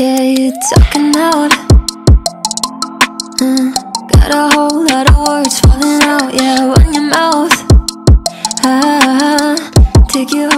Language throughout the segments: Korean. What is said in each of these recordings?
Yeah, you're talking out. Uh, got a whole lot of words falling out. Yeah, run your mouth. Ah, take you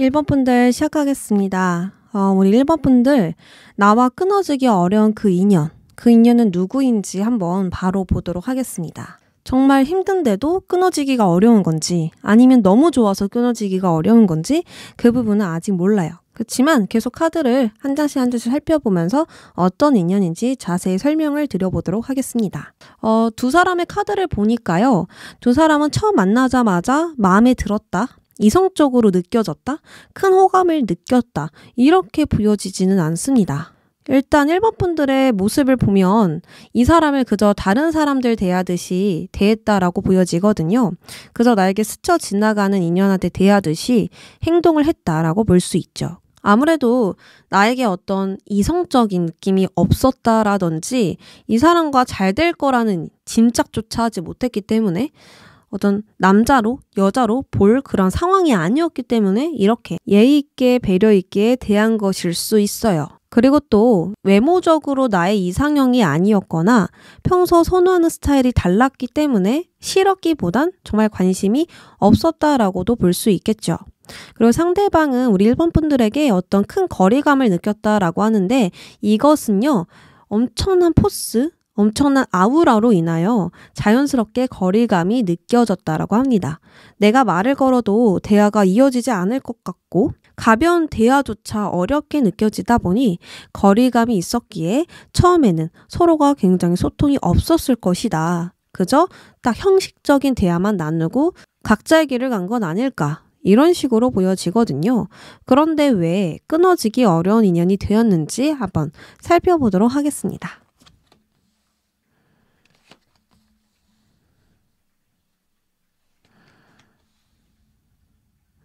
1번 분들 시작하겠습니다. 어, 우리 1번 분들 나와 끊어지기 어려운 그 인연, 그 인연은 누구인지 한번 바로 보도록 하겠습니다. 정말 힘든데도 끊어지기가 어려운 건지 아니면 너무 좋아서 끊어지기가 어려운 건지 그 부분은 아직 몰라요. 그렇지만 계속 카드를 한 장씩 한 장씩 살펴보면서 어떤 인연인지 자세히 설명을 드려보도록 하겠습니다. 어, 두 사람의 카드를 보니까요. 두 사람은 처음 만나자마자 마음에 들었다. 이성적으로 느껴졌다? 큰 호감을 느꼈다. 이렇게 보여지지는 않습니다. 일단 1번 분들의 모습을 보면 이 사람을 그저 다른 사람들 대하듯이 대했다라고 보여지거든요. 그저 나에게 스쳐 지나가는 인연한테 대하듯이 행동을 했다라고 볼 수 있죠. 아무래도 나에게 어떤 이성적인 느낌이 없었다라든지 이 사람과 잘 될 거라는 짐작조차 하지 못했기 때문에 어떤 남자로 여자로 볼 그런 상황이 아니었기 때문에 이렇게 예의 있게 배려 있게 대한 것일 수 있어요. 그리고 또 외모적으로 나의 이상형이 아니었거나 평소 선호하는 스타일이 달랐기 때문에 싫었기보단 정말 관심이 없었다라고도 볼 수 있겠죠. 그리고 상대방은 우리 일본 분들에게 어떤 큰 거리감을 느꼈다라고 하는데 이것은요, 엄청난 포스, 엄청난 아우라로 인하여 자연스럽게 거리감이 느껴졌다라고 합니다. 내가 말을 걸어도 대화가 이어지지 않을 것 같고 가벼운 대화조차 어렵게 느껴지다 보니 거리감이 있었기에 처음에는 서로가 굉장히 소통이 없었을 것이다. 그저 딱 형식적인 대화만 나누고 각자의 길을 간 건 아닐까. 이런 식으로 보여지거든요. 그런데 왜 끊어지기 어려운 인연이 되었는지 한번 살펴보도록 하겠습니다.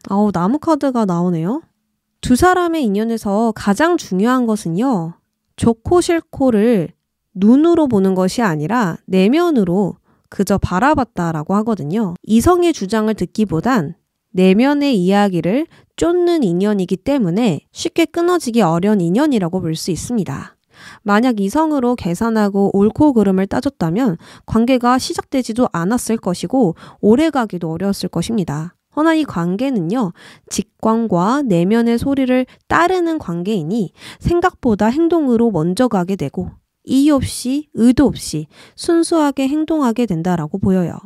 아우, 나무 카드가 나오네요. 두 사람의 인연에서 가장 중요한 것은요, 좋고 싫고를 눈으로 보는 것이 아니라 내면으로 그저 바라봤다라고 하거든요. 이성의 주장을 듣기보단 내면의 이야기를 쫓는 인연이기 때문에 쉽게 끊어지기 어려운 인연이라고 볼 수 있습니다. 만약 이성으로 계산하고 옳고 그름을 따졌다면 관계가 시작되지도 않았을 것이고 오래 가기도 어려웠을 것입니다. 허나 이 관계는요, 직관과 내면의 소리를 따르는 관계이니 생각보다 행동으로 먼저 가게 되고 이유 없이 의도 없이 순수하게 행동하게 된다라고 보여요.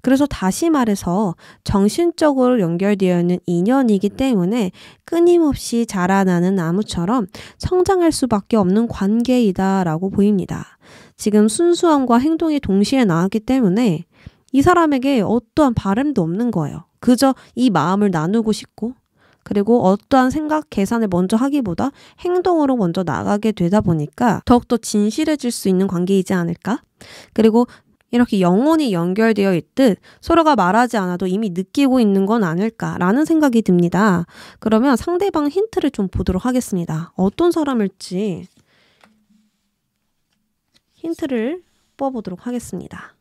그래서 다시 말해서 정신적으로 연결되어 있는 인연이기 때문에 끊임없이 자라나는 나무처럼 성장할 수밖에 없는 관계이다라고 보입니다. 지금 순수함과 행동이 동시에 나왔기 때문에 이 사람에게 어떠한 바램도 없는 거예요. 그저 이 마음을 나누고 싶고 그리고 어떠한 생각, 계산을 먼저 하기보다 행동으로 먼저 나가게 되다 보니까 더욱더 진실해질 수 있는 관계이지 않을까? 그리고 이렇게 영혼이 연결되어 있듯 서로가 말하지 않아도 이미 느끼고 있는 건 아닐까라는 생각이 듭니다. 그러면 상대방 힌트를 좀 보도록 하겠습니다. 어떤 사람일지 힌트를 뽑아보도록 하겠습니다.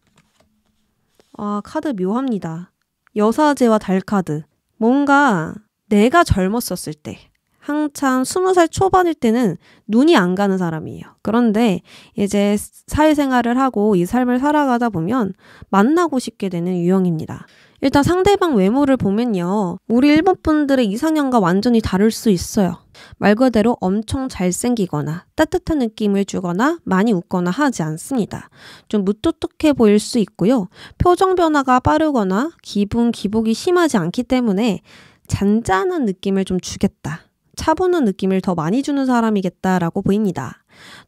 아, 카드 묘합니다. 여사제와 달 카드. 뭔가 내가 젊었었을 때, 한참 스무 살 초반일 때는 눈이 안 가는 사람이에요. 그런데 이제 사회생활을 하고 이 삶을 살아가다 보면 만나고 싶게 되는 유형입니다. 일단 상대방 외모를 보면요. 우리 일본 분들의 이상형과 완전히 다를 수 있어요. 말 그대로 엄청 잘생기거나 따뜻한 느낌을 주거나 많이 웃거나 하지 않습니다. 좀 무뚝뚝해 보일 수 있고요. 표정 변화가 빠르거나 기분 기복이 심하지 않기 때문에 잔잔한 느낌을 좀 주겠다. 차분한 느낌을 더 많이 주는 사람이겠다라고 보입니다.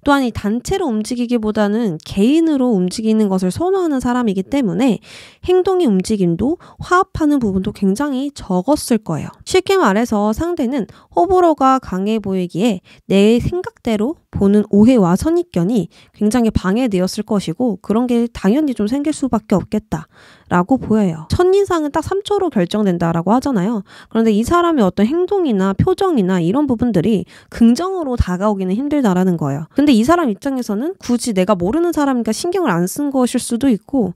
또한 이 단체로 움직이기보다는 개인으로 움직이는 것을 선호하는 사람이기 때문에 행동의 움직임도 화합하는 부분도 굉장히 적었을 거예요. 쉽게 말해서 상대는 호불호가 강해 보이기에 내 생각대로 보는 오해와 선입견이 굉장히 방해되었을 것이고 그런 게 당연히 좀 생길 수밖에 없겠다라고 보여요. 첫인상은 딱 3초로 결정된다라고 하잖아요. 그런데 이 사람의 어떤 행동이나 표정이나 이런 부분들이 긍정으로 다가오기는 힘들다라는 거예요. 근데 이 사람 입장에서는 굳이 내가 모르는 사람이니까 신경을 안 쓴 것일 수도 있고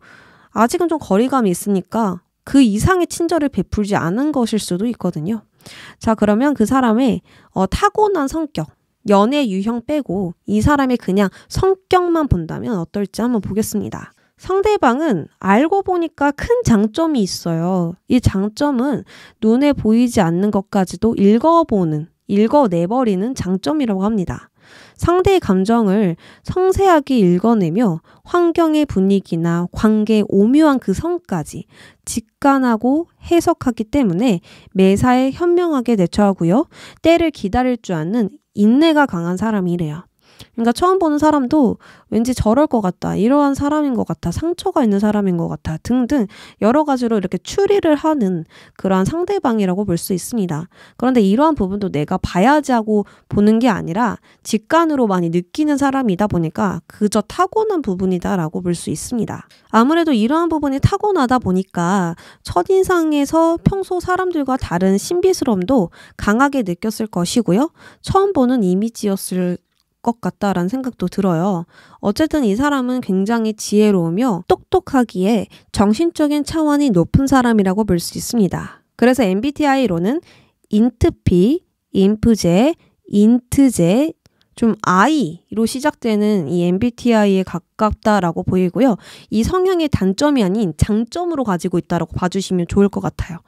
아직은 좀 거리감이 있으니까 그 이상의 친절을 베풀지 않은 것일 수도 있거든요. 자, 그러면 그 사람의 어, 타고난 성격, 연애 유형 빼고 이 사람의 그냥 성격만 본다면 어떨지 한번 보겠습니다. 상대방은 알고 보니까 큰 장점이 있어요. 이 장점은 눈에 보이지 않는 것까지도 읽어보는, 읽어내버리는 장점이라고 합니다. 상대의 감정을 성세하게 읽어내며 환경의 분위기나 관계의 오묘한 그 성까지 직관하고 해석하기 때문에 매사에 현명하게 대처하고요. 때를 기다릴 줄 아는 인내가 강한 사람이래요. 그러니까 처음 보는 사람도 왠지 저럴 것 같다. 이러한 사람인 것 같아. 상처가 있는 사람인 것 같아. 등등 여러 가지로 이렇게 추리를 하는 그러한 상대방이라고 볼 수 있습니다. 그런데 이러한 부분도 내가 봐야지 하고 보는 게 아니라 직관으로 많이 느끼는 사람이다 보니까 그저 타고난 부분이다라고 볼 수 있습니다. 아무래도 이러한 부분이 타고나다 보니까 첫인상에서 평소 사람들과 다른 신비스러움도 강하게 느꼈을 것이고요. 처음 보는 이미지였을 것 같다라는 생각도 들어요. 어쨌든 이 사람은 굉장히 지혜로우며 똑똑하기에 정신적인 차원이 높은 사람이라고 볼 수 있습니다. 그래서 MBTI로는 인트피, 인프제, 인트제, 좀 I로 시작되는 이 MBTI에 가깝다라고 보이고요. 이 성향의 단점이 아닌 장점으로 가지고 있다라고 봐주시면 좋을 것 같아요.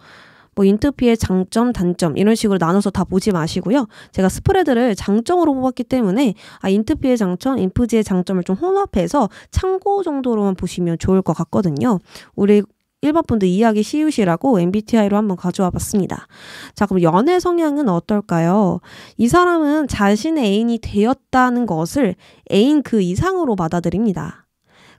뭐 인트피의 장점, 단점 이런 식으로 나눠서 다 보지 마시고요. 제가 spread를 장점으로 뽑았기 때문에 아 인트피의 장점, 인프지의 장점을 좀 혼합해서 참고 정도로만 보시면 좋을 것 같거든요. 우리 1번 분들 이해하기 쉬우시라고 MBTI로 한번 가져와 봤습니다. 자, 그럼 연애 성향은 어떨까요? 이 사람은 자신의 애인이 되었다는 것을 애인 그 이상으로 받아들입니다.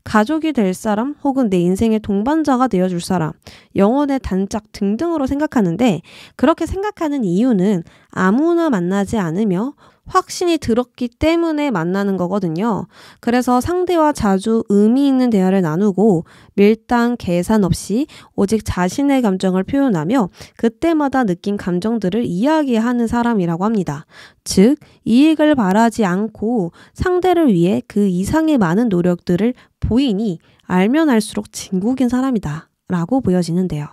가족이 될 사람 혹은 내 인생의 동반자가 되어줄 사람, 영혼의 단짝 등등으로 생각하는데 그렇게 생각하는 이유는 아무나 만나지 않으며 확신이 들었기 때문에 만나는 거거든요. 그래서 상대와 자주 의미 있는 대화를 나누고 밀당, 계산 없이 오직 자신의 감정을 표현하며 그때마다 느낀 감정들을 이야기하는 사람이라고 합니다. 즉, 이익을 바라지 않고 상대를 위해 그 이상의 많은 노력들을 보이니 알면 알수록 진국인 사람이다. 라고 보여지는데요.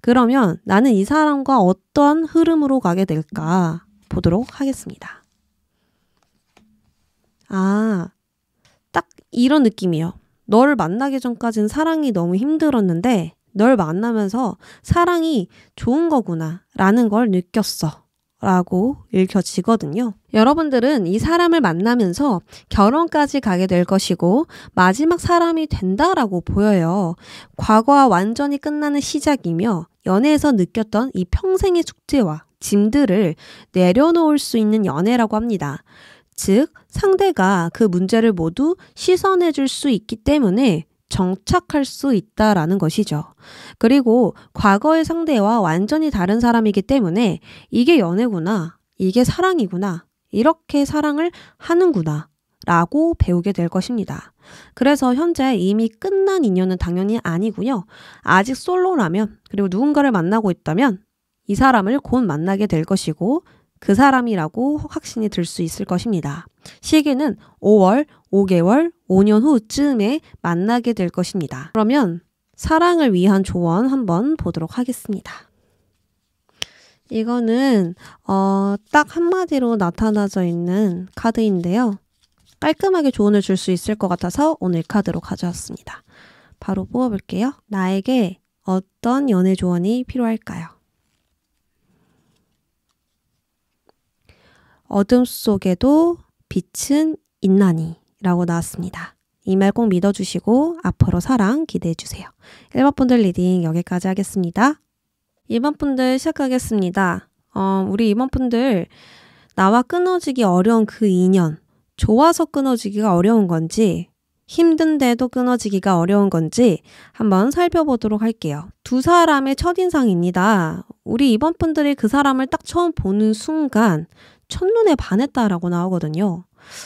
그러면 나는 이 사람과 어떤 흐름으로 가게 될까 보도록 하겠습니다. 아, 딱 이런 느낌이요. 널 만나기 전까진 사랑이 너무 힘들었는데 널 만나면서 사랑이 좋은 거구나 라는 걸 느꼈어. 라고 읽혀지거든요. 여러분들은 이 사람을 만나면서 결혼까지 가게 될 것이고 마지막 사람이 된다라고 보여요. 과거와 완전히 끝나는 시작이며 연애에서 느꼈던 이 평생의 숙제와 짐들을 내려놓을 수 있는 연애라고 합니다. 즉, 상대가 그 문제를 모두 씻어내 줄수 있기 때문에 정착할 수 있다라는 것이죠. 그리고 과거의 상대와 완전히 다른 사람이기 때문에 이게 연애구나, 이게 사랑이구나, 이렇게 사랑을 하는구나, 라고 배우게 될 것입니다. 그래서 현재 이미 끝난 인연은 당연히 아니고요. 아직 솔로라면, 그리고 누군가를 만나고 있다면 이 사람을 곧 만나게 될 것이고, 그 사람이라고 확신이 들 수 있을 것입니다. 시기는 5월, 5개월, 5년 후쯤에 만나게 될 것입니다. 그러면 사랑을 위한 조언 한번 보도록 하겠습니다. 이거는 어, 딱 한마디로 나타나져 있는 카드인데요. 깔끔하게 조언을 줄 수 있을 것 같아서 오늘 카드로 가져왔습니다. 바로 뽑아볼게요. 나에게 어떤 연애 조언이 필요할까요? 어둠 속에도 빛은 있나니 라고 나왔습니다. 이 말 꼭 믿어주시고 앞으로 사랑 기대해주세요. 1번 분들 reading 여기까지 하겠습니다. 2번 분들 시작하겠습니다. 어, 우리 2번 분들 나와 끊어지기 어려운 그 인연 좋아서 끊어지기가 어려운 건지 힘든데도 끊어지기가 어려운 건지 한번 살펴보도록 할게요. 두 사람의 첫인상입니다. 우리 2번 분들이 그 사람을 딱 처음 보는 순간 첫눈에 반했다라고 나오거든요.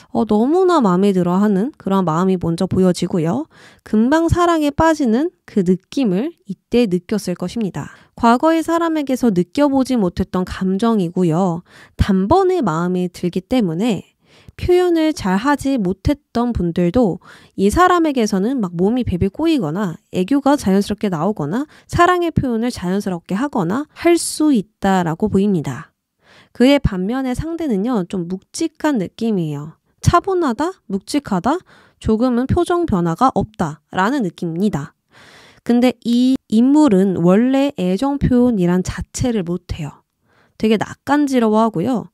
어, 너무나 마음에 들어 하는 그런 마음이 먼저 보여지고요. 금방 사랑에 빠지는 그 느낌을 이때 느꼈을 것입니다. 과거의 사람에게서 느껴보지 못했던 감정이고요. 단번에 마음이 들기 때문에 표현을 잘 하지 못했던 분들도 이 사람에게서는 막 몸이 베베 꼬이거나 애교가 자연스럽게 나오거나 사랑의 표현을 자연스럽게 하거나 할 수 있다라고 보입니다. 그의 반면에 상대는요, 좀 묵직한 느낌이에요. 차분하다, 묵직하다, 조금은 표정 변화가 없다, 라는 느낌입니다. 근데 이 인물은 원래 애정 표현이란 자체를 못해요. 되게 낯간지러워 하고요.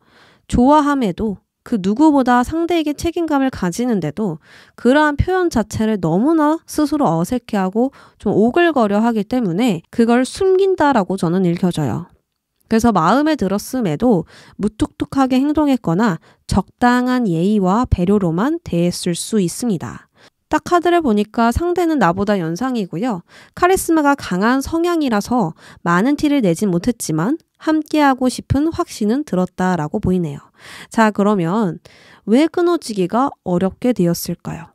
좋아함에도 그 누구보다 상대에게 책임감을 가지는데도 그러한 표현 자체를 너무나 스스로 어색해하고 좀 오글거려 하기 때문에 그걸 숨긴다라고 저는 읽혀져요. 그래서 마음에 들었음에도 무뚝뚝하게 행동했거나 적당한 예의와 배려로만 대했을 수 있습니다. 딱 카드를 보니까 상대는 나보다 연상이고요. 카리스마가 강한 성향이라서 많은 티를 내진 못했지만 함께하고 싶은 확신은 들었다라고 보이네요. 자, 그러면 왜 끊어지기가 어렵게 되었을까요?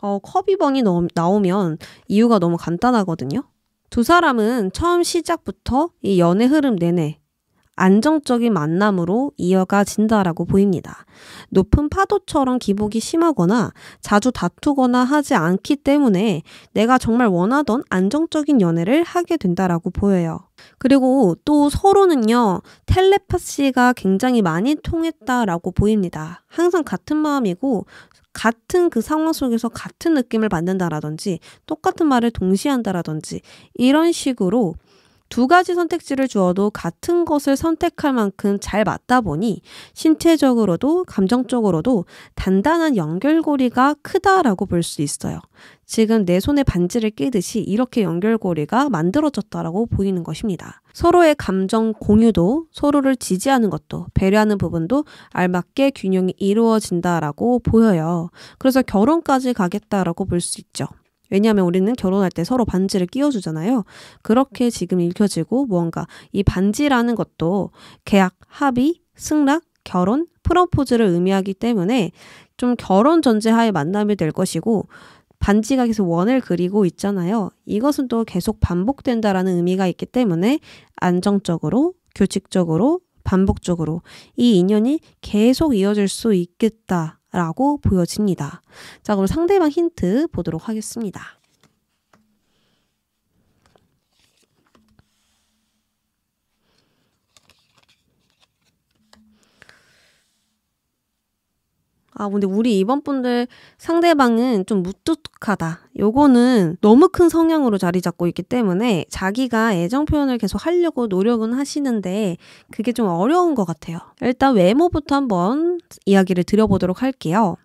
어, 커비번이 나오면 이유가 너무 간단하거든요. 두 사람은 처음 시작부터 이 연애 흐름 내내 안정적인 만남으로 이어가진다라고 보입니다. 높은 파도처럼 기복이 심하거나 자주 다투거나 하지 않기 때문에 내가 정말 원하던 안정적인 연애를 하게 된다라고 보여요. 그리고 또 서로는요, 텔레파시가 굉장히 많이 통했다라고 보입니다. 항상 같은 마음이고 같은 그 상황 속에서 같은 느낌을 받는다라든지 똑같은 말을 동시에 한다라든지 이런 식으로 두 가지 선택지를 주어도 같은 것을 선택할 만큼 잘 맞다 보니 신체적으로도 감정적으로도 단단한 연결고리가 크다라고 볼 수 있어요. 지금 내 손에 반지를 끼듯이 이렇게 연결고리가 만들어졌다라고 보이는 것입니다. 서로의 감정 공유도 서로를 지지하는 것도 배려하는 부분도 알맞게 균형이 이루어진다라고 보여요. 그래서 결혼까지 가겠다라고 볼 수 있죠. 왜냐하면 우리는 결혼할 때 서로 반지를 끼워주잖아요. 그렇게 지금 읽혀지고 무언가 이 반지라는 것도 계약, 합의, 승낙, 결혼, 프로포즈를 의미하기 때문에 좀 결혼 전제하에 만남이 될 것이고 반지가 계속 원을 그리고 있잖아요. 이것은 또 계속 반복된다라는 의미가 있기 때문에 안정적으로, 규칙적으로, 반복적으로 이 인연이 계속 이어질 수 있겠다. 라고 보여집니다. 자, 그럼 상대방 힌트 보도록 하겠습니다. 아, 근데 우리 이번 분들 상대방은 좀 무뚝뚝하다. 요거는 너무 큰 성향으로 자리 잡고 있기 때문에 자기가 애정 표현을 계속 하려고 노력은 하시는데 그게 좀 어려운 것 같아요. 일단 외모부터 한번 이야기를 드려보도록 할게요.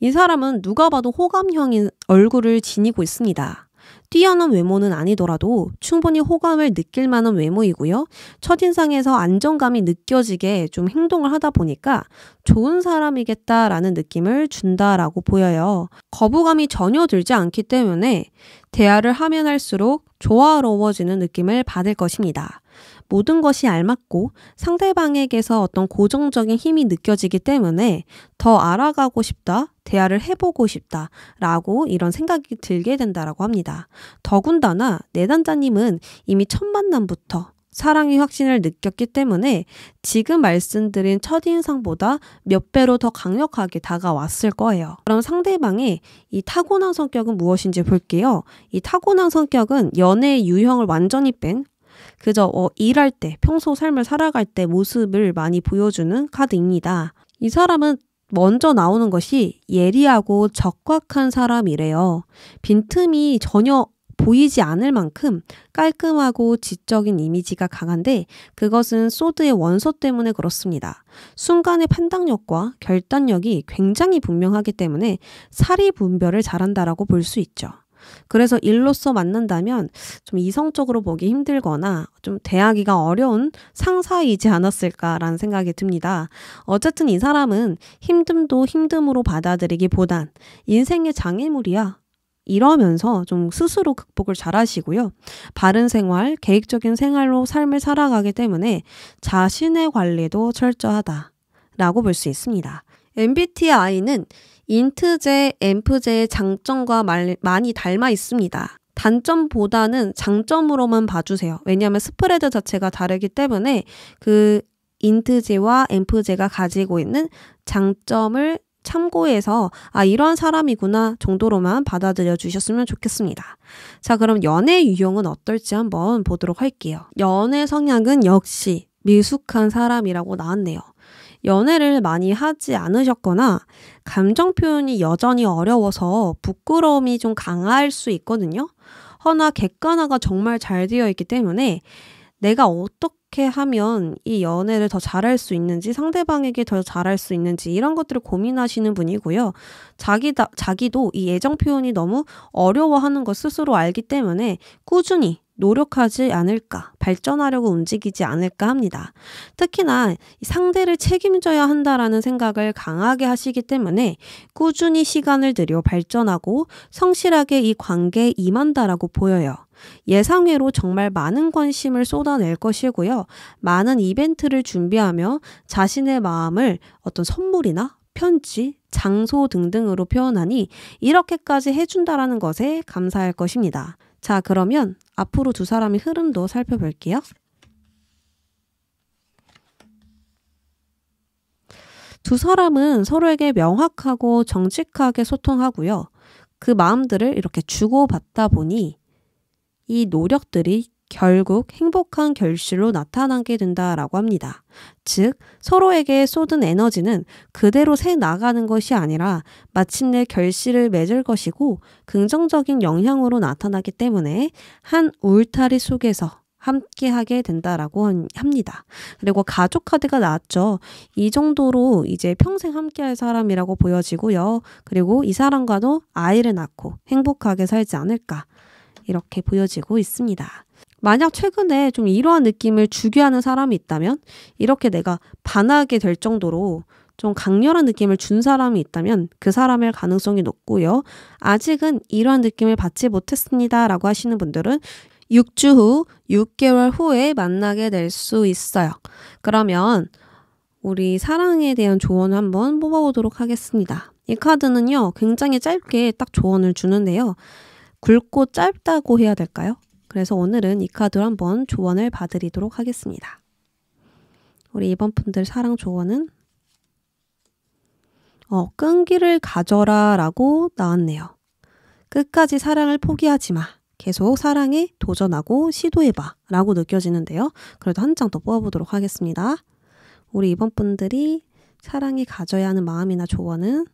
이 사람은 누가 봐도 호감형인 얼굴을 지니고 있습니다. 뛰어난 외모는 아니더라도 충분히 호감을 느낄 만한 외모이고요. 첫인상에서 안정감이 느껴지게 좀 행동을 하다 보니까 좋은 사람이겠다라는 느낌을 준다라고 보여요. 거부감이 전혀 들지 않기 때문에 대화를 하면 할수록 조화로워지는 느낌을 받을 것입니다. 모든 것이 알맞고 상대방에게서 어떤 고정적인 힘이 느껴지기 때문에 더 알아가고 싶다, 대화를 해보고 싶다, 라고 이런 생각이 들게 된다라고 합니다. 더군다나 내단자님은 이미 첫 만남부터 사랑의 확신을 느꼈기 때문에 지금 말씀드린 첫인상보다 몇 배로 더 강력하게 다가왔을 거예요. 그럼 상대방의 이 타고난 성격은 무엇인지 볼게요. 이 타고난 성격은 연애의 유형을 완전히 뺀 그저 어, 일할 때, 평소 삶을 살아갈 때 모습을 많이 보여주는 카드입니다. 이 사람은 먼저 나오는 것이 예리하고 적확한 사람이래요. 빈틈이 전혀 보이지 않을 만큼 깔끔하고 지적인 이미지가 강한데 그것은 소드의 원소 때문에 그렇습니다. 순간의 판단력과 결단력이 굉장히 분명하기 때문에 사리 분별을 잘한다라고 볼 수 있죠. 그래서 일로서 만난다면 좀 이성적으로 보기 힘들거나 좀 대하기가 어려운 상사이지 않았을까라는 생각이 듭니다. 어쨌든 이 사람은 힘듦도 힘듦으로 받아들이기보단 인생의 장애물이야. 이러면서 좀 스스로 극복을 잘 하시고요. 바른 생활, 계획적인 생활로 삶을 살아가기 때문에 자신의 관리도 철저하다. 라고 볼 수 있습니다. MBTI는 인트제, 앰프제의 장점과 말, 많이 닮아 있습니다. 단점보다는 장점으로만 봐주세요. 왜냐하면 스프레드 자체가 다르기 때문에 그 인트제와 앰프제가 가지고 있는 장점을 참고해서 아 이런 사람이구나 정도로만 받아들여 주셨으면 좋겠습니다. 자 그럼 연애 유형은 어떨지 한번 보도록 할게요. 연애 성향은 역시 미숙한 사람이라고 나왔네요. 연애를 많이 하지 않으셨거나 감정 표현이 여전히 어려워서 부끄러움이 좀 강할 수 있거든요. 허나 객관화가 정말 잘 되어 있기 때문에 내가 어떻게 하면 이 연애를 더 잘할 수 있는지 상대방에게 더 잘할 수 있는지 이런 것들을 고민하시는 분이고요. 자기 다, 자기도 이 애정 표현이 너무 어려워하는 것 스스로 알기 때문에 꾸준히 노력하지 않을까, 발전하려고 움직이지 않을까 합니다. 특히나 상대를 책임져야 한다라는 생각을 강하게 하시기 때문에 꾸준히 시간을 들여 발전하고 성실하게 이 관계에 임한다라고 보여요. 예상외로 정말 많은 관심을 쏟아낼 것이고요. 많은 이벤트를 준비하며 자신의 마음을 어떤 선물이나 편지, 장소 등등으로 표현하니 이렇게까지 해준다라는 것에 감사할 것입니다. 자, 그러면 앞으로 두 사람의 흐름도 살펴볼게요. 두 사람은 서로에게 명확하고 정직하게 소통하고요. 그 마음들을 이렇게 주고받다 보니 이 노력들이 결국 행복한 결실로 나타나게 된다라고 합니다. 즉, 서로에게 쏟은 에너지는 그대로 새 나가는 것이 아니라 마침내 결실을 맺을 것이고 긍정적인 영향으로 나타나기 때문에 한 울타리 속에서 함께 하게 된다라고 합니다. 그리고 가족 카드가 나왔죠. 이 정도로 이제 평생 함께 할 사람이라고 보여지고요. 그리고 이 사람과도 아이를 낳고 행복하게 살지 않을까. 이렇게 보여지고 있습니다. 만약 최근에 좀 이러한 느낌을 주게 하는 사람이 있다면 이렇게 내가 반하게 될 정도로 좀 강렬한 느낌을 준 사람이 있다면 그 사람일 가능성이 높고요. 아직은 이러한 느낌을 받지 못했습니다. 라고 하시는 분들은 6주 후, 6개월 후에 만나게 될 수 있어요. 그러면 우리 사랑에 대한 조언을 한번 뽑아보도록 하겠습니다. 이 카드는요, 굉장히 짧게 딱 조언을 주는데요. 굵고 짧다고 해야 될까요? 그래서 오늘은 이 카드로 한번 조언을 봐드리도록 하겠습니다. 우리 이번 분들 사랑 조언은 어, 끈기를 가져라 라고 나왔네요. 끝까지 사랑을 포기하지 마. 계속 사랑에 도전하고 시도해봐 라고 느껴지는데요. 그래도 한 장 더 뽑아보도록 하겠습니다. 우리 이번 분들이 사랑이 가져야 하는 마음이나 조언은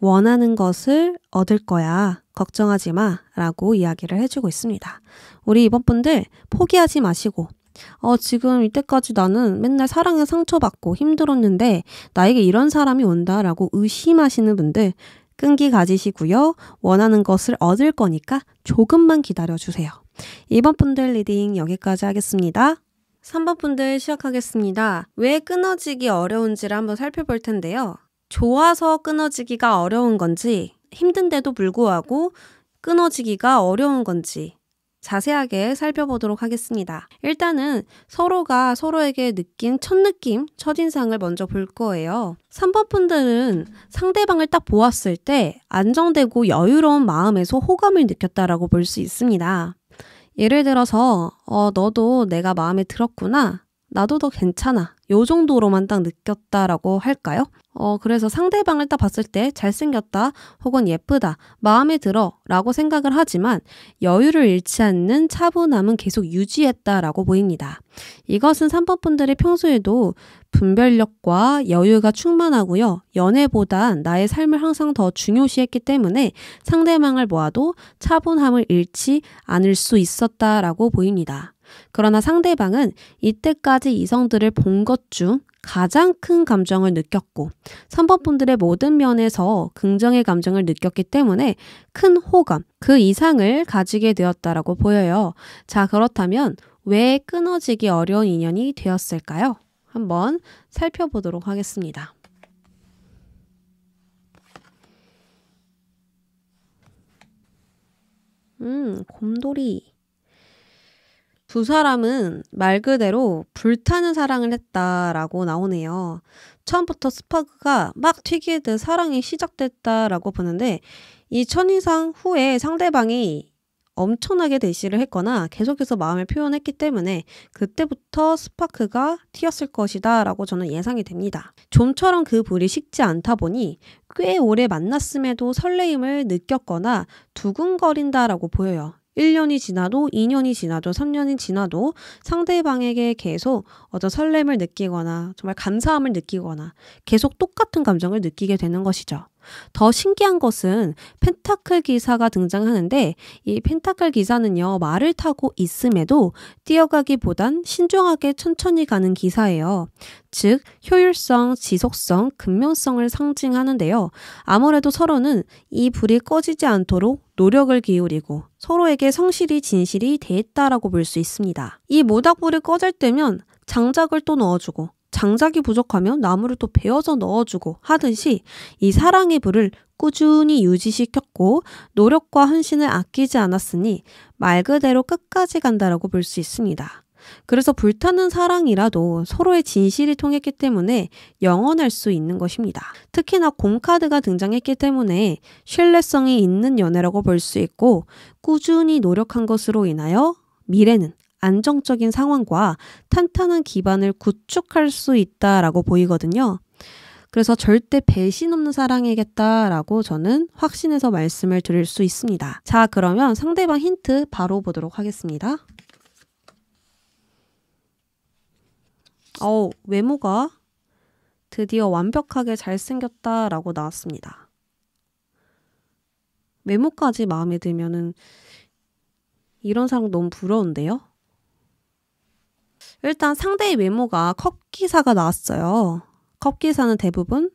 원하는 것을 얻을 거야. 걱정하지 마. 라고 이야기를 해주고 있습니다. 우리 이번 분들 포기하지 마시고 어, 지금 이때까지 나는 맨날 사랑에 상처받고 힘들었는데 나에게 이런 사람이 온다라고 의심하시는 분들 끈기 가지시고요. 원하는 것을 얻을 거니까 조금만 기다려 주세요. 2번 분들 reading 여기까지 하겠습니다. 3번 분들 시작하겠습니다. 왜 끊어지기 어려운지를 한번 살펴볼 텐데요. 좋아서 끊어지기가 어려운 건지, 힘든데도 불구하고 끊어지기가 어려운 건지, 자세하게 살펴보도록 하겠습니다. 일단은 서로가 서로에게 느낀 첫 느낌, 첫인상을 먼저 볼 거예요. 3번 분들은 상대방을 딱 보았을 때 안정되고 여유로운 마음에서 호감을 느꼈다라고 볼 수 있습니다. 예를 들어서, 어, 너도 내가 마음에 들었구나. 나도 더 괜찮아. 요 정도로만 딱 느꼈다라고 할까요? 어, 그래서 상대방을 딱 봤을 때 잘생겼다 혹은 예쁘다, 마음에 들어 라고 생각을 하지만 여유를 잃지 않는 차분함은 계속 유지했다라고 보입니다. 이것은 3번 분들이 평소에도 분별력과 여유가 충만하고요. 연애보단 나의 삶을 항상 더 중요시했기 때문에 상대방을 보아도 차분함을 잃지 않을 수 있었다라고 보입니다. 그러나 상대방은 이때까지 이성들을 본 것 중 가장 큰 감정을 느꼈고 3번 분들의 모든 면에서 긍정의 감정을 느꼈기 때문에 큰 호감, 그 이상을 가지게 되었다라고 보여요. 자, 그렇다면 왜 끊어지기 어려운 인연이 되었을까요? 한번 살펴보도록 하겠습니다. 음, 곰돌이. 두 사람은 말 그대로 불타는 사랑을 했다라고 나오네요. 처음부터 스파크가 막 튀기듯 사랑이 시작됐다라고 보는데 이 천이상 후에 상대방이 엄청나게 대시를 했거나 계속해서 마음을 표현했기 때문에 그때부터 스파크가 튀었을 것이다 라고 저는 예상이 됩니다. 좀처럼 그 불이 식지 않다 보니 꽤 오래 만났음에도 설레임을 느꼈거나 두근거린다 라고 보여요. 1년이 지나도 2년이 지나도 3년이 지나도 상대방에게 계속 어떤 설렘을 느끼거나 정말 감사함을 느끼거나 계속 똑같은 감정을 느끼게 되는 것이죠. 더 신기한 것은 펜타클 기사가 등장하는데 이 펜타클 기사는요 말을 타고 있음에도 뛰어가기보단 신중하게 천천히 가는 기사예요. 즉 효율성, 지속성, 근면성을 상징하는데요. 아무래도 서로는 이 불이 꺼지지 않도록 노력을 기울이고 서로에게 성실히 진실이 대했다라고 볼 수 있습니다. 이 모닥불이 꺼질 때면 장작을 또 넣어주고 장작이 부족하면 나무를 또 베어서 넣어주고 하듯이 이 사랑의 불을 꾸준히 유지시켰고 노력과 헌신을 아끼지 않았으니 말 그대로 끝까지 간다라고 볼 수 있습니다. 그래서 불타는 사랑이라도 서로의 진실이 통했기 때문에 영원할 수 있는 것입니다. 특히나 곰카드가 등장했기 때문에 신뢰성이 있는 연애라고 볼 수 있고 꾸준히 노력한 것으로 인하여 미래는 안정적인 상황과 탄탄한 기반을 구축할 수 있다라고 보이거든요. 그래서 절대 배신 없는 사랑이겠다라고 저는 확신해서 말씀을 드릴 수 있습니다. 자, 그러면 상대방 힌트 바로 보도록 하겠습니다. 어 외모가 드디어 완벽하게 잘생겼다라고 나왔습니다. 외모까지 마음에 들면은 이런 사람 너무 부러운데요? 일단 상대의 외모가 컵 기사가 나왔어요. 컵 기사는 대부분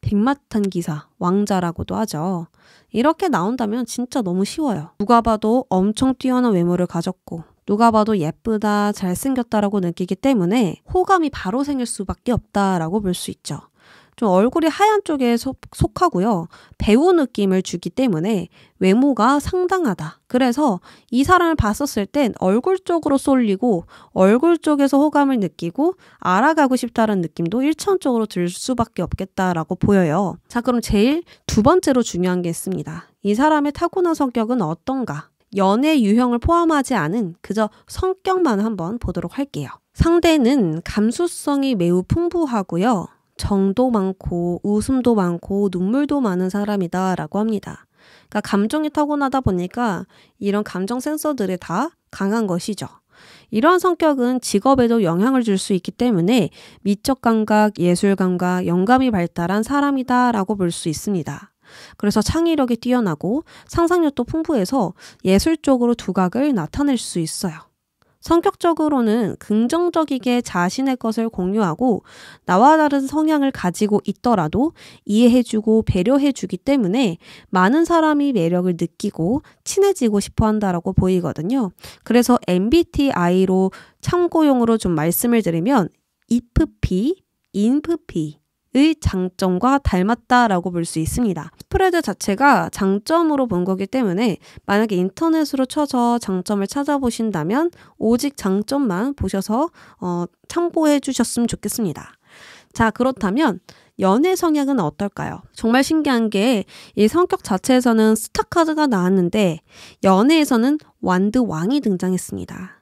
백마탄 기사, 왕자라고도 하죠. 이렇게 나온다면 진짜 너무 쉬워요. 누가 봐도 엄청 뛰어난 외모를 가졌고, 누가 봐도 예쁘다, 잘생겼다라고 느끼기 때문에 호감이 바로 생길 수밖에 없다라고 볼 수 있죠. 좀 얼굴이 하얀 쪽에 속, 속하고요. 배우 느낌을 주기 때문에 외모가 상당하다. 그래서 이 사람을 봤었을 땐 얼굴 쪽으로 쏠리고 얼굴 쪽에서 호감을 느끼고 알아가고 싶다는 느낌도 일차원적으로 들 수밖에 없겠다라고 보여요. 자, 그럼 제일 두 번째로 중요한 게 있습니다. 이 사람의 타고난 성격은 어떤가? 연애 유형을 포함하지 않은 그저 성격만 한번 보도록 할게요. 상대는 감수성이 매우 풍부하고요. 정도 많고 웃음도 많고 눈물도 많은 사람이다라고 합니다. 그러니까 감정이 타고나다 보니까 이런 감정 센서들이 다 강한 것이죠. 이러한 성격은 직업에도 영향을 줄 수 있기 때문에 미적 감각, 예술 감각, 영감이 발달한 사람이다라고 볼 수 있습니다. 그래서 창의력이 뛰어나고 상상력도 풍부해서 예술 적으로 두각을 나타낼 수 있어요. 성격적으로는 긍정적이게 자신의 것을 공유하고 나와 다른 성향을 가지고 있더라도 이해해주고 배려해주기 때문에 많은 사람이 매력을 느끼고 친해지고 싶어 한다라고 보이거든요. 그래서 MBTI로 참고용으로 좀 말씀을 드리면 IFP, INFP, 의 장점과 닮았다라고 볼 수 있습니다. 스프레드 자체가 장점으로 본 거기 때문에 만약에 인터넷으로 쳐서 장점을 찾아보신다면 오직 장점만 보셔서 어, 참고해 주셨으면 좋겠습니다. 자, 그렇다면 연애 성향은 어떨까요? 정말 신기한 게 이 성격 자체에서는 스타카드가 나왔는데 연애에서는 완드 왕이 등장했습니다.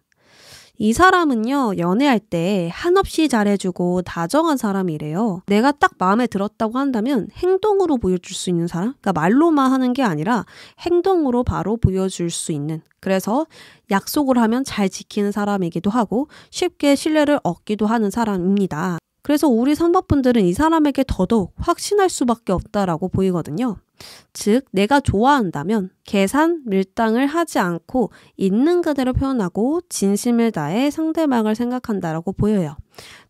이 사람은요, 연애할 때 한없이 잘해주고 다정한 사람이래요. 내가 딱 마음에 들었다고 한다면 행동으로 보여줄 수 있는 사람? 그러니까 말로만 하는 게 아니라 행동으로 바로 보여줄 수 있는. 그래서 약속을 하면 잘 지키는 사람이기도 하고 쉽게 신뢰를 얻기도 하는 사람입니다. 그래서 우리 선법분들은 이 사람에게 더더욱 확신할 수밖에 없다라고 보이거든요. 즉, 내가 좋아한다면 계산, 밀당을 하지 않고 있는 그대로 표현하고 진심을 다해 상대방을 생각한다라고 보여요.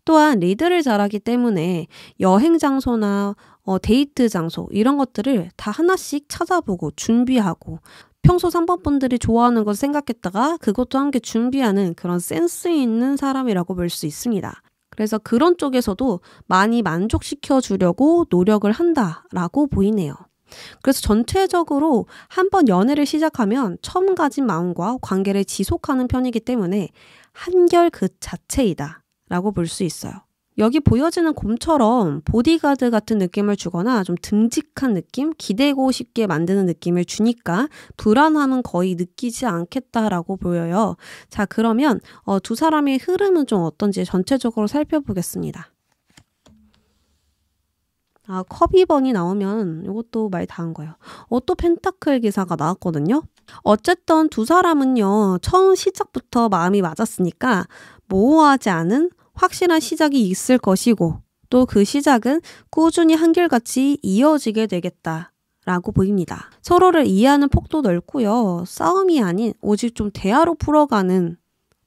또한 리드를 잘하기 때문에 여행 장소나 어, 데이트 장소 이런 것들을 다 하나씩 찾아보고 준비하고 평소 3번분들이 좋아하는 것을 생각했다가 그것도 함께 준비하는 그런 센스 있는 사람이라고 볼 수 있습니다. 그래서 그런 쪽에서도 많이 만족시켜 주려고 노력을 한다라고 보이네요. 그래서 전체적으로 한번 연애를 시작하면 처음 가진 마음과 관계를 지속하는 편이기 때문에 한결 그 자체이다 라고 볼 수 있어요. 여기 보여지는 곰처럼 보디가드 같은 느낌을 주거나 좀 듬직한 느낌, 기대고 싶게 만드는 느낌을 주니까 불안함은 거의 느끼지 않겠다라고 보여요. 자, 그러면 어, 두 사람의 흐름은 좀 어떤지 전체적으로 살펴보겠습니다. 아, 커비번이 나오면 이것도 말 다 한 거예요. 오또 펜타클 기사가 나왔거든요. 어쨌든 두 사람은요, 처음 시작부터 마음이 맞았으니까 모호하지 않은 확실한 시작이 있을 것이고, 또 그 시작은 꾸준히 한결같이 이어지게 되겠다. 라고 보입니다. 서로를 이해하는 폭도 넓고요. 싸움이 아닌 오직 좀 대화로 풀어가는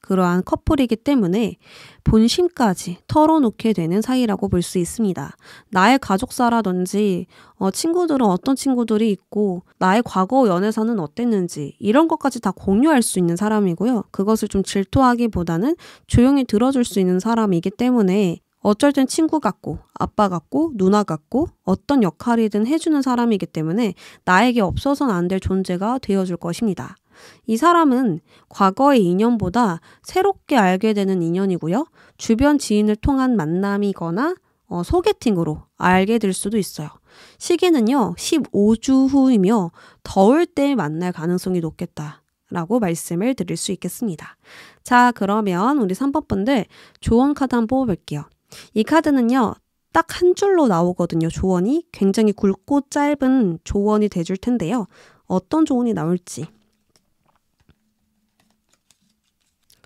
그러한 커플이기 때문에 본심까지 털어놓게 되는 사이라고 볼 수 있습니다. 나의 가족사라든지 어, 친구들은 어떤 친구들이 있고 나의 과거 연애사는 어땠는지 이런 것까지 다 공유할 수 있는 사람이고요. 그것을 좀 질투하기보다는 조용히 들어줄 수 있는 사람이기 때문에 어쩔 땐 친구 같고 아빠 같고 누나 같고 어떤 역할이든 해주는 사람이기 때문에 나에게 없어서는 안 될 존재가 되어줄 것입니다. 이 사람은 과거의 인연보다 새롭게 알게 되는 인연이고요. 주변 지인을 통한 만남이거나 어, 소개팅으로 알게 될 수도 있어요. 시기는요, 15주 후이며 더울 때 만날 가능성이 높겠다. 라고 말씀을 드릴 수 있겠습니다. 자, 그러면 우리 3번 분들 조언 카드 한번 뽑아볼게요. 이 카드는요, 딱 한 줄로 나오거든요, 조언이. 굉장히 굵고 짧은 조언이 돼줄 텐데요. 어떤 조언이 나올지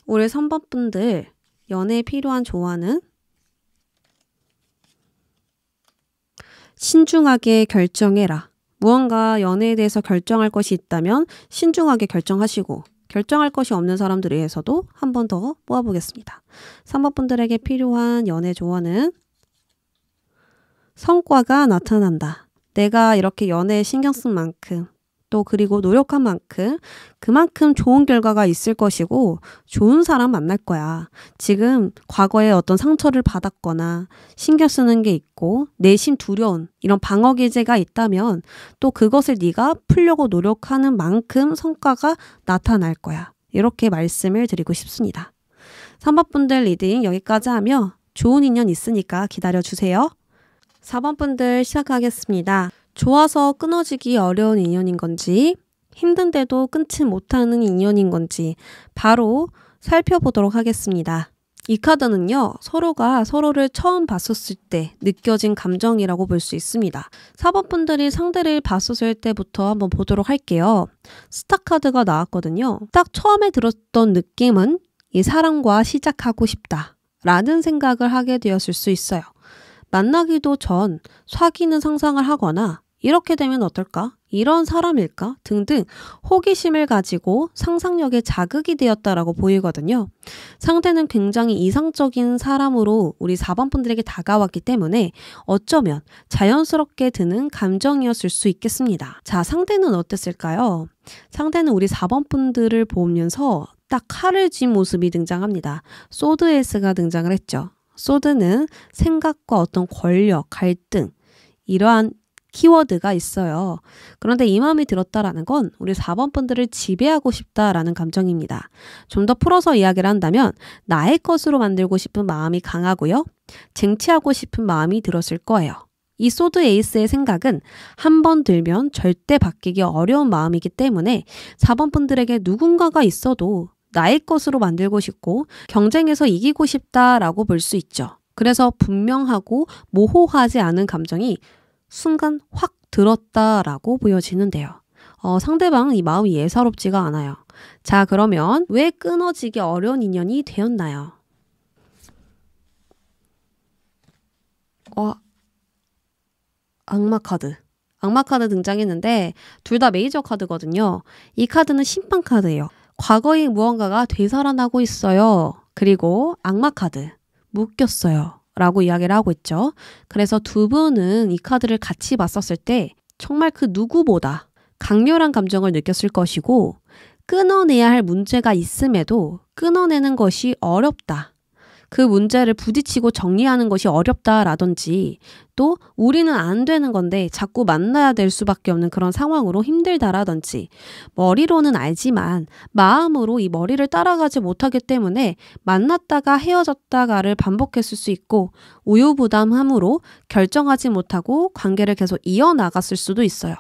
올해 3번 분들 연애에 필요한 조언은 신중하게 결정해라. 무언가 연애에 대해서 결정할 것이 있다면 신중하게 결정하시고 결정할 것이 없는 사람들을 위해서도 한 번 더 모아보겠습니다. 3번 분들에게 필요한 연애 조언은 성과가 나타난다. 내가 이렇게 연애에 신경 쓴 만큼 또 그리고 노력한 만큼 그만큼 좋은 결과가 있을 것이고 좋은 사람 만날 거야. 지금 과거에 어떤 상처를 받았거나 신경 쓰는 게 있고 내심 두려운 이런 방어 기제가 있다면 또 그것을 네가 풀려고 노력하는 만큼 성과가 나타날 거야. 이렇게 말씀을 드리고 싶습니다. 3번 분들 reading 여기까지 하며 좋은 인연 있으니까 기다려 주세요. 4번 분들 시작하겠습니다. 좋아서 끊어지기 어려운 인연인 건지, 힘든데도 끊지 못하는 인연인 건지, 바로 살펴보도록 하겠습니다. 이 카드는요, 서로가 서로를 처음 봤었을 때 느껴진 감정이라고 볼 수 있습니다. 4번 분들이 상대를 봤었을 때부터 한번 보도록 할게요. 스타 카드가 나왔거든요. 딱 처음에 들었던 느낌은 이 사랑과 시작하고 싶다. 라는 생각을 하게 되었을 수 있어요. 만나기도 전 사귀는 상상을 하거나 이렇게 되면 어떨까? 이런 사람일까? 등등 호기심을 가지고 상상력에 자극이 되었다라고 보이거든요. 상대는 굉장히 이상적인 사람으로 우리 4번 분들에게 다가왔기 때문에 어쩌면 자연스럽게 드는 감정이었을 수 있겠습니다. 자, 상대는 어땠을까요? 상대는 우리 4번 분들을 보면서 딱 칼을 쥔 모습이 등장합니다. 소드 에스가 등장을 했죠. 소드는 생각과 어떤 권력, 갈등, 이러한 키워드가 있어요. 그런데 이 마음이 들었다라는 건 우리 4번 분들을 지배하고 싶다라는 감정입니다. 좀 더 풀어서 이야기를 한다면 나의 것으로 만들고 싶은 마음이 강하고요. 쟁취하고 싶은 마음이 들었을 거예요. 이 소드 에이스의 생각은 한 번 들면 절대 바뀌기 어려운 마음이기 때문에 4번 분들에게 누군가가 있어도 나의 것으로 만들고 싶고 경쟁에서 이기고 싶다라고 볼 수 있죠. 그래서 분명하고 모호하지 않은 감정이 순간 확 들었다라고 보여지는데요. 어, 상대방 이 마음이 예사롭지가 않아요. 자, 그러면 왜 끊어지기 어려운 인연이 되었나요? 어, 악마 카드. 악마 카드 등장했는데 둘 다 메이저 카드거든요. 이 카드는 심판 카드예요. 과거의 무언가가 되살아나고 있어요. 그리고 악마 카드. 묶였어요. 라고 이야기를 하고 있죠. 그래서 두 분은 이 카드를 같이 봤었을 때 정말 그 누구보다 강렬한 감정을 느꼈을 것이고 끊어내야 할 문제가 있음에도 끊어내는 것이 어렵다. 그 문제를 부딪히고 정리하는 것이 어렵다라든지 또 우리는 안 되는 건데 자꾸 만나야 될 수밖에 없는 그런 상황으로 힘들다라든지 머리로는 알지만 마음으로 이 머리를 따라가지 못하기 때문에 만났다가 헤어졌다가를 반복했을 수 있고 우유부담함으로 결정하지 못하고 관계를 계속 이어나갔을 수도 있어요.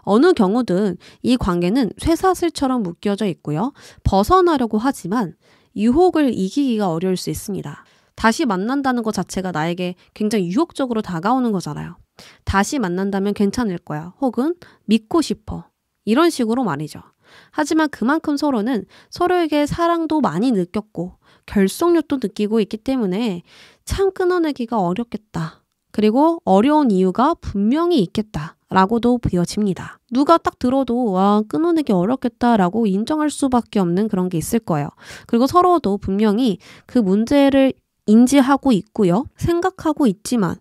어느 경우든 이 관계는 쇠사슬처럼 묶여져 있고요. 벗어나려고 하지만 유혹을 이기기가 어려울 수 있습니다. 다시 만난다는 것 자체가 나에게 굉장히 유혹적으로 다가오는 거잖아요. 다시 만난다면 괜찮을 거야. 혹은 믿고 싶어. 이런 식으로 말이죠. 하지만 그만큼 서로는 서로에게 사랑도 많이 느꼈고 결속력도 느끼고 있기 때문에 참 끊어내기가 어렵겠다. 그리고 어려운 이유가 분명히 있겠다. 라고도 보여집니다. 누가 딱 들어도 와 끊어내기 어렵겠다라고 인정할 수밖에 없는 그런 게 있을 거예요. 그리고 서로도 분명히 그 문제를 인지하고 있고요. 생각하고 있지만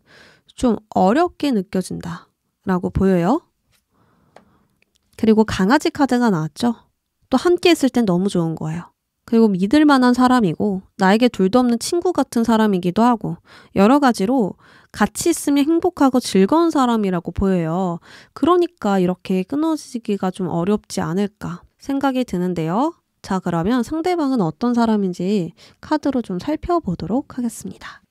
좀 어렵게 느껴진다. 라고 보여요. 그리고 강아지 카드가 나왔죠. 또 함께 있을 땐 너무 좋은 거예요. 그리고 믿을 만한 사람이고 나에게 둘도 없는 친구 같은 사람이기도 하고 여러 가지로 같이 있으면 행복하고 즐거운 사람이라고 보여요. 그러니까 이렇게 끊어지기가 좀 어렵지 않을까 생각이 드는데요. 자, 그러면 상대방은 어떤 사람인지 카드로 좀 살펴보도록 하겠습니다.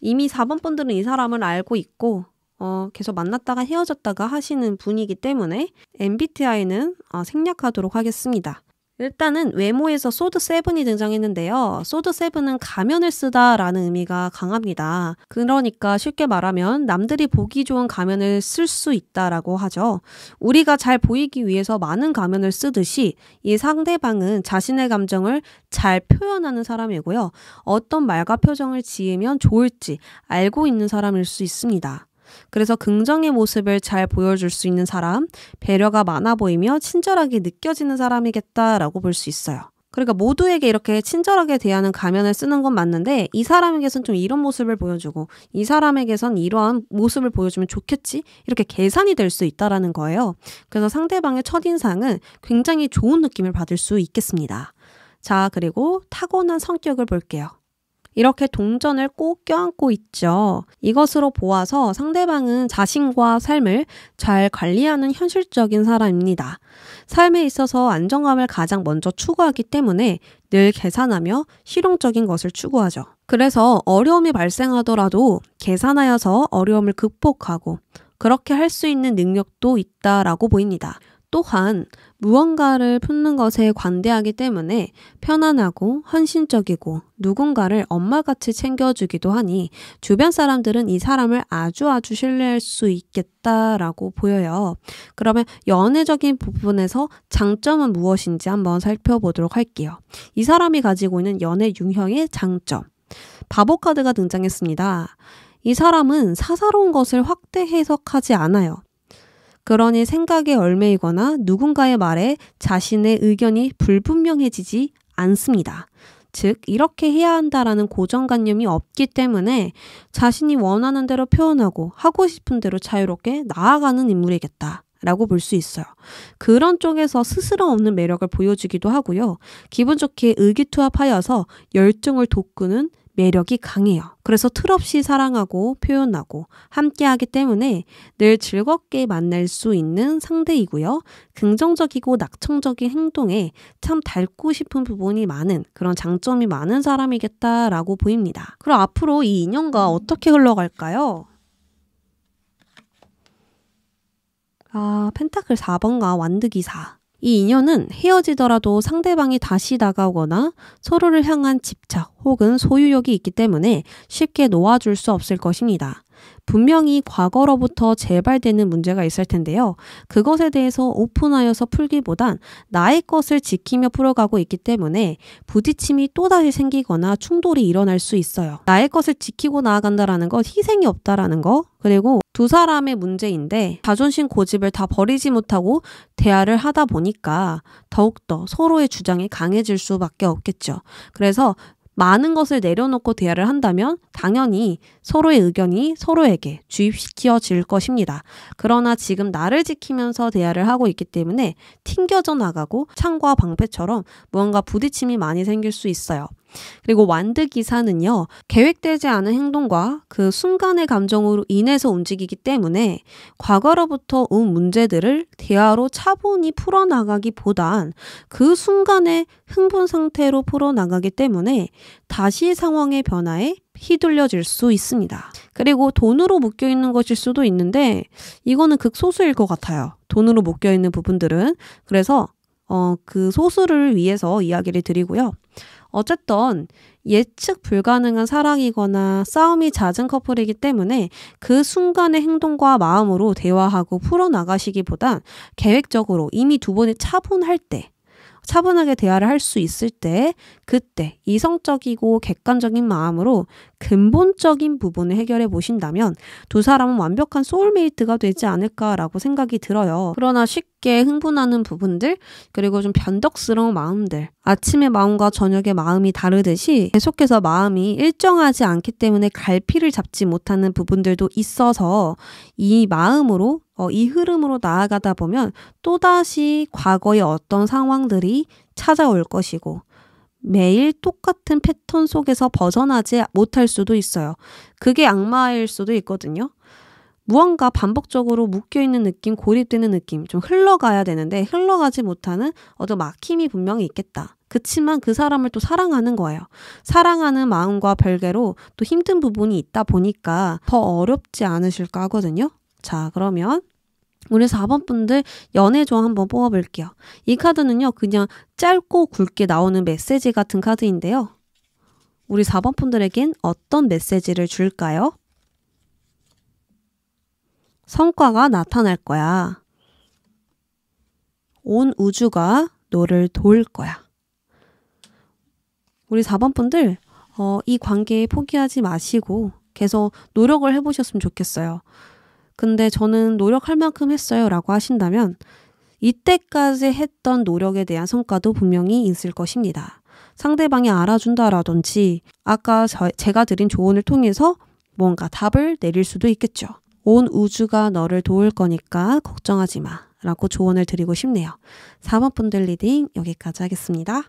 이미 4번 분들은 이 사람을 알고 있고 어, 계속 만났다가 헤어졌다가 하시는 분이기 때문에 MBTI는 어, 생략하도록 하겠습니다. 일단은 외모에서 sword seven이 등장했는데요. sword seven은 가면을 쓰다라는 의미가 강합니다. 그러니까 쉽게 말하면 남들이 보기 좋은 가면을 쓸 수 있다라고 하죠. 우리가 잘 보이기 위해서 많은 가면을 쓰듯이 이 상대방은 자신의 감정을 잘 표현하는 사람이고요. 어떤 말과 표정을 지으면 좋을지 알고 있는 사람일 수 있습니다. 그래서 긍정의 모습을 잘 보여줄 수 있는 사람, 배려가 많아 보이며 친절하게 느껴지는 사람이겠다라고 볼 수 있어요. 그러니까 모두에게 이렇게 친절하게 대하는 가면을 쓰는 건 맞는데 이 사람에게선 좀 이런 모습을 보여주고 이 사람에게선 이러한 모습을 보여주면 좋겠지 이렇게 계산이 될 수 있다라는 거예요. 그래서 상대방의 첫인상은 굉장히 좋은 느낌을 받을 수 있겠습니다. 자 그리고 타고난 성격을 볼게요. 이렇게 동전을 꼭 껴안고 있죠. 이것으로 보아서 상대방은 자신과 삶을 잘 관리하는 현실적인 사람입니다. 삶에 있어서 안정감을 가장 먼저 추구하기 때문에 늘 계산하며 실용적인 것을 추구하죠. 그래서 어려움이 발생하더라도 계산하여서 어려움을 극복하고 그렇게 할 수 있는 능력도 있다라고 보입니다. 또한 무언가를 품는 것에 관대하기 때문에 편안하고 헌신적이고 누군가를 엄마같이 챙겨주기도 하니 주변 사람들은 이 사람을 아주 아주 신뢰할 수 있겠다라고 보여요. 그러면 연애적인 부분에서 장점은 무엇인지 한번 살펴보도록 할게요. 이 사람이 가지고 있는 연애 융형의 장점. 바보 카드가 등장했습니다. 이 사람은 사사로운 것을 확대 해석하지 않아요. 그러니 생각에 얽매이거나 누군가의 말에 자신의 의견이 불분명해지지 않습니다. 즉, 이렇게 해야 한다라는 고정관념이 없기 때문에 자신이 원하는 대로 표현하고 하고 싶은 대로 자유롭게 나아가는 인물이겠다. 라고 볼 수 있어요. 그런 쪽에서 스스럼 없는 매력을 보여주기도 하고요. 기분 좋게 의기투합하여서 열정을 돋구는 매력이 강해요. 그래서 틀 없이 사랑하고 표현하고 함께하기 때문에 늘 즐겁게 만날 수 있는 상대이고요. 긍정적이고 낙천적인 행동에 참 닮고 싶은 부분이 많은 그런 장점이 많은 사람이겠다라고 보입니다. 그럼 앞으로 이 인연과 어떻게 흘러갈까요? 아, 펜타클 4번과 완드기사. 이 인연은 헤어지더라도 상대방이 다시 다가오거나 서로를 향한 집착 혹은 소유욕이 있기 때문에 쉽게 놓아줄 수 없을 것입니다. 분명히 과거로부터 재발되는 문제가 있을 텐데요. 그것에 대해서 오픈하여서 풀기보단 나의 것을 지키며 풀어가고 있기 때문에 부딪힘이 또다시 생기거나 충돌이 일어날 수 있어요. 나의 것을 지키고 나아간다라는 것, 희생이 없다라는 거, 그리고 두 사람의 문제인데 자존심 고집을 다 버리지 못하고 대화를 하다 보니까 더욱더 서로의 주장이 강해질 수밖에 없겠죠. 그래서 많은 것을 내려놓고 대화를 한다면 당연히 서로의 의견이 서로에게 주입시켜질 것입니다. 그러나 지금 나를 지키면서 대화를 하고 있기 때문에 튕겨져 나가고 창과 방패처럼 무언가 부딪힘이 많이 생길 수 있어요. 그리고 완드 기사는요, 계획되지 않은 행동과 그 순간의 감정으로 인해서 움직이기 때문에 과거로부터 온 문제들을 대화로 차분히 풀어나가기 보단 그 순간의 흥분 상태로 풀어나가기 때문에 다시 상황의 변화에 휘둘려질 수 있습니다. 그리고 돈으로 묶여 있는 것일 수도 있는데 이거는 극소수일 것 같아요. 돈으로 묶여 있는 부분들은. 그래서 어, 그 소수를 위해서 이야기를 드리고요. 어쨌든 예측 불가능한 사랑이거나 싸움이 잦은 커플이기 때문에 그 순간의 행동과 마음으로 대화하고 풀어나가시기보단 계획적으로 이미 두 번이 차분할 때 차분하게 대화를 할 수 있을 때 그때 이성적이고 객관적인 마음으로 근본적인 부분을 해결해 보신다면 두 사람은 완벽한 소울메이트가 되지 않을까라고 생각이 들어요. 그러나 쉽게 흥분하는 부분들 그리고 좀 변덕스러운 마음들 아침의 마음과 저녁의 마음이 다르듯이 계속해서 마음이 일정하지 않기 때문에 갈피를 잡지 못하는 부분들도 있어서 이 마음으로 어, 이 흐름으로 나아가다 보면 또다시 과거의 어떤 상황들이 찾아올 것이고 매일 똑같은 패턴 속에서 벗어나지 못할 수도 있어요. 그게 악마일 수도 있거든요. 무언가 반복적으로 묶여있는 느낌, 고립되는 느낌, 좀 흘러가야 되는데 흘러가지 못하는 어떤 막힘이 분명히 있겠다. 그치만 그 사람을 또 사랑하는 거예요. 사랑하는 마음과 별개로 또 힘든 부분이 있다 보니까 더 어렵지 않으실까 하거든요. 자, 그러면 우리 4번 분들 연애조 한번 뽑아볼게요. 이 카드는요, 그냥 짧고 굵게 나오는 메시지 같은 카드인데요. 우리 4번 분들에겐 어떤 메시지를 줄까요? 성과가 나타날 거야. 온 우주가 너를 도울 거야. 우리 4번 분들, 어, 이 관계에 포기하지 마시고 계속 노력을 해보셨으면 좋겠어요. 근데 저는 노력할 만큼 했어요 라고 하신다면 이때까지 했던 노력에 대한 성과도 분명히 있을 것입니다. 상대방이 알아준다라든지 아까 저, 제가 드린 조언을 통해서 뭔가 답을 내릴 수도 있겠죠. 온 우주가 너를 도울 거니까 걱정하지 마. 라고 조언을 드리고 싶네요. 4번 분들 reading 여기까지 하겠습니다.